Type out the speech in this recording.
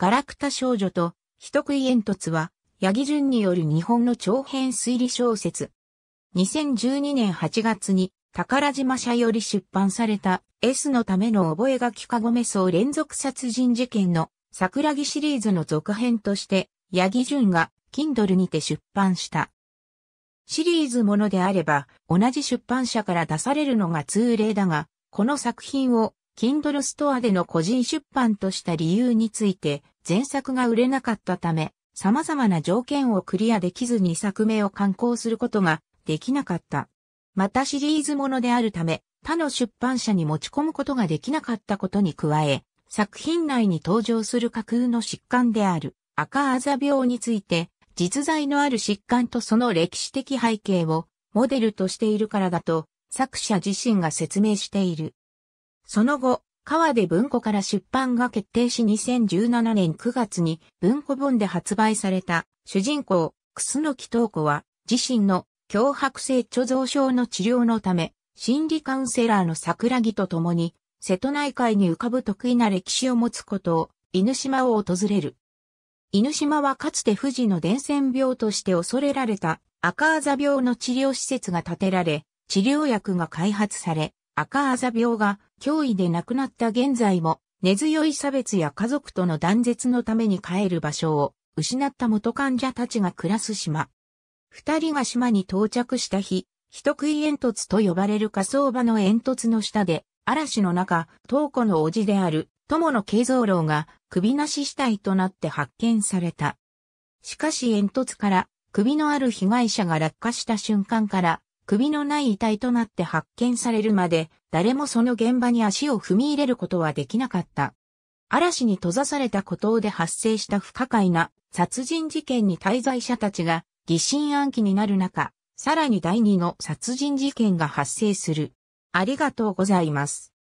ガラクタ少女と人食い煙突は、八木淳による日本の長編推理小説。2012年8月に宝島社より出版された S のための覚書かごめそう連続殺人事件の桜木シリーズの続編として八木淳が Kindle にて出版した。シリーズものであれば同じ出版社から出されるのが通例だが、この作品を Kindle ストアでの個人出版とした理由について前作が売れなかったため、様々な条件をクリアできず2作目を刊行することができなかった。またシリーズものであるため、他の出版社に持ち込むことができなかったことに加え、作品内に登場する架空の疾患である赤あざ病について、実在のある疾患とその歴史的背景をモデルとしているからだと作者自身が説明している。その後、川で文庫から出版が決定し2017年9月に文庫本で発売された主人公、楠木東子は自身の脅迫性貯蔵症の治療のため心理カウンセラーの桜木と共に瀬戸内海に浮かぶ得意な歴史を持つことを犬島を訪れる。犬島はかつて富士の伝染病として恐れられた赤あざ病の治療施設が建てられ、治療薬が開発され、赤あざ病が脅威で亡くなった現在も根強い差別や家族との断絶のために帰る場所を失った元患者たちが暮らす島。二人が島に到着した日、人食い煙突と呼ばれる火葬場の煙突の下で、嵐の中、東子の叔父である友の慶三郎が首なし死体となって発見された。しかし煙突から首のある被害者が落下した瞬間から首のない遺体となって発見されるまで、誰もその現場に足を踏み入れることはできなかった。嵐に閉ざされた孤島で発生した不可解な殺人事件に滞在者たちが疑心暗鬼になる中、さらに第二の殺人事件が発生する。ありがとうございます。